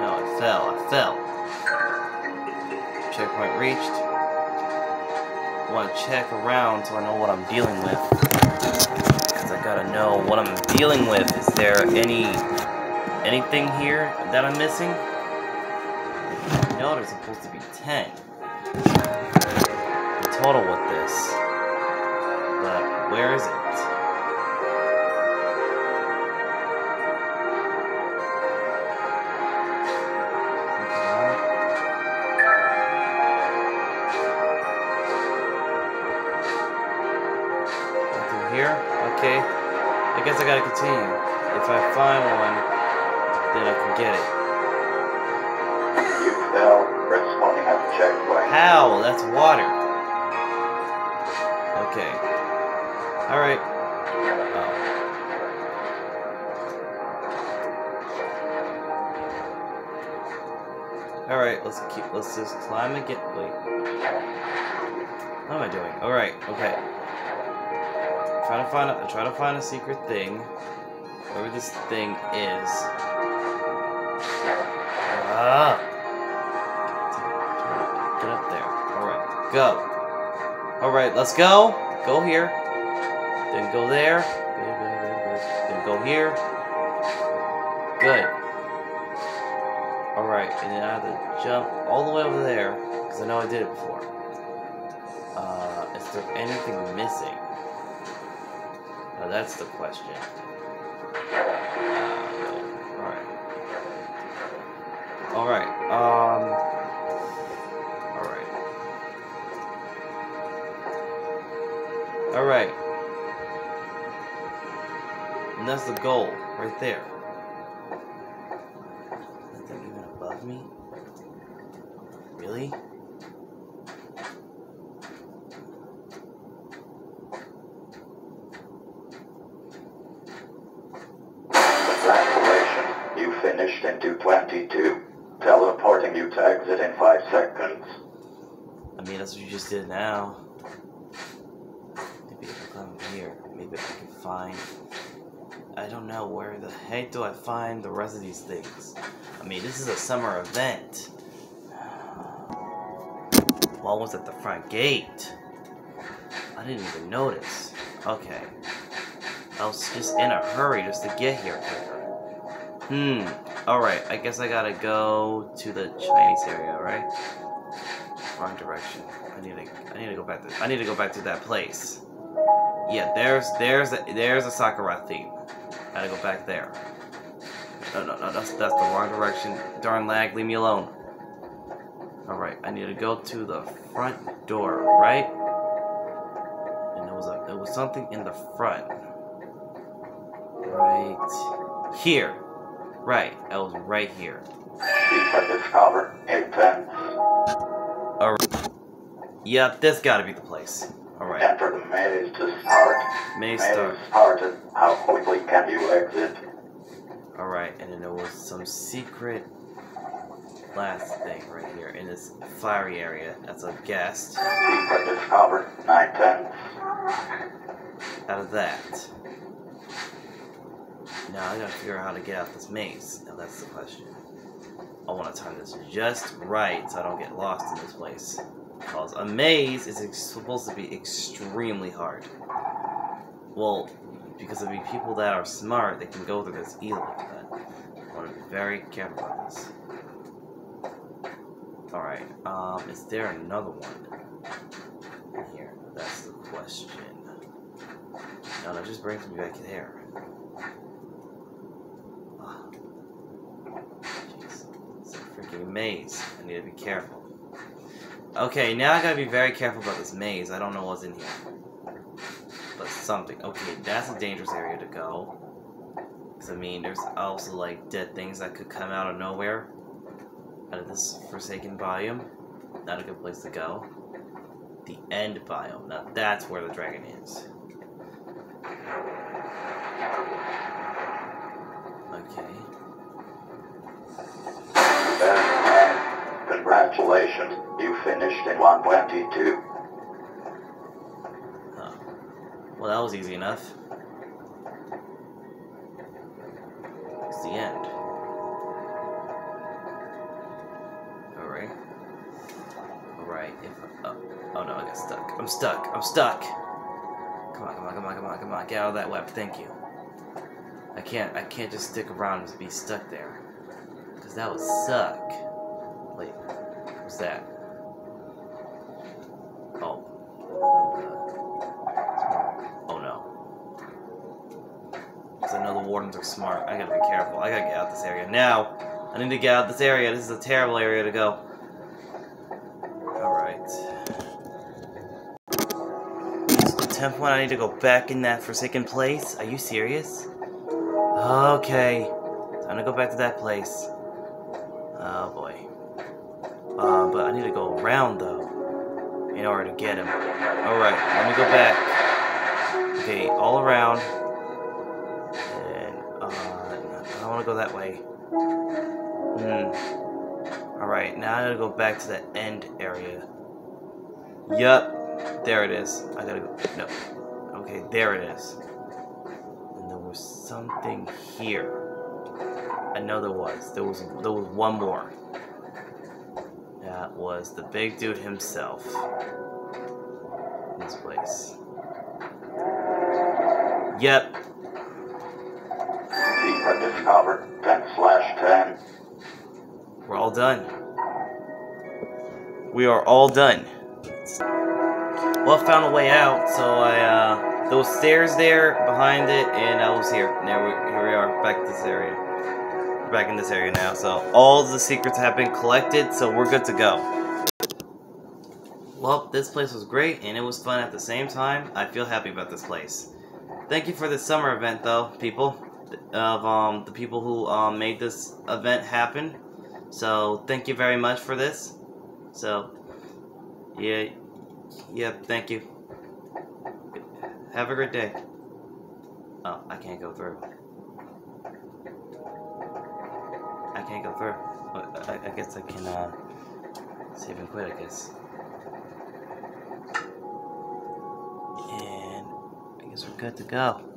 No, I fell. I fell. Checkpoint reached. I Want to check around so I know what I'm dealing with. Because I gotta know what I'm dealing with. Is there any anything here that I'm missing? No, there's supposed to be 10 total with this. But where is it? Okay. I guess I gotta continue. If I find one, then I can get it. You fell responding at the checkpoint. How? That's water. Okay. Alright. Oh. Alright, let's keep let's just climb again. get wait. What am I doing? Alright, okay. Try to find a try to find a secret thing. Wherever this thing is. Ah! Get up there. Alright, go. Alright, let's go. Go here. Then go there. Good, good, good, good. Then go here. Good. Alright, and then I have to jump all the way over there, because I know I did it before. Uh, is there anything missing? That's the question. Uh, Alright. Alright, um... Alright. Alright. And that's the goal, right there. Finished in 222. Teleporting you to exit in 5 seconds. I mean, that's what you just did now. Maybe if I come here, maybe I can find. I don't know where the heck do I find the rest of these things. I mean, this is a summer event. Was at the front gate. I didn't even notice. Okay. I was just in a hurry just to get here quicker. Hmm. Alright, I guess I gotta go to the Chinese area, right? Wrong direction. I need to. I need to go back to. I need to go back to that place. Yeah, there's there's a, there's a Sakura theme. Gotta go back there. No, no, no, that's that's the wrong direction. Darn lag, leave me alone. All right, I need to go to the front door, right? And it was a it was something in the front. Right here. Right, I was right here. Secret discovered. Intense. Alright. Yep, this gotta be the place. Alright. Enter the maze to start. Maze start. started. How quickly can you exit? Alright, and then there was some secret last thing right here in this flowery area. That's a guest. Secret discovered. 910. Out of that. Now I gotta figure out how to get out this maze. Now that's the question. I wanna time this just right so I don't get lost in this place. Because a maze is supposed to be extremely hard. Well, because be people that are smart that can go through this easily, but I wanna be very careful about this. Alright, um, is there another one? Here, that's the question. No, that just brings me back there. Ah. Jeez. A maze. I need to be careful. Okay, now I gotta be very careful about this maze. I don't know what's in here. But something. Okay, that's a dangerous area to go. Because, I mean, there's also, like, dead things that could come out of nowhere. Out of this forsaken biome. Not a good place to go. The end biome. Now, that's where the dragon is. Okay. Then, congratulations, you finished in 122. Oh. Well, that was easy enough. It's the end. Alright. Alright, if oh, oh no, I got stuck. I'm stuck. I'm stuck. Come on, come on, come on, come on, come on. Get out of that web. Thank you. I can't I can't just stick around and be stuck there. Cause that would suck. Wait, what's that? Oh. Oh no. Because I know the wardens are smart. I gotta be careful. I gotta get out of this area now. I need to get out this area. This is a terrible area to go. Alright. Tenth one, I need to go back in that forsaken place? Are you serious? Okay. Time to go back to that place. Oh boy. Uh, but I need to go around though. In order to get him. Alright, let me go back. Okay, all around. And, uh, I don't want to go that way. Hmm. Alright, now I gotta go back to the end area. Yup. There it is. I gotta go. No. Okay, there it is. And there was something here. I know there was. There was there was one more. That was the big dude himself. In this place. Yep. Secret discovered. 10 slash 10. We're all done. We are all done. Well, I found a way out, so I, uh, those stairs there, behind it, and I was here. Now, we, here we are, back in this area. Back in this area now, so all the secrets have been collected, so we're good to go. Well, this place was great, and it was fun at the same time. I feel happy about this place. Thank you for this summer event, though, people. Of, um, the people who, um, made this event happen. So, thank you very much for this. So, yeah, yeah, thank you. Have a great day. Oh, I can't go through. I can't go through. But I, I guess I can, uh, save and quit, I guess. And I guess we're good to go.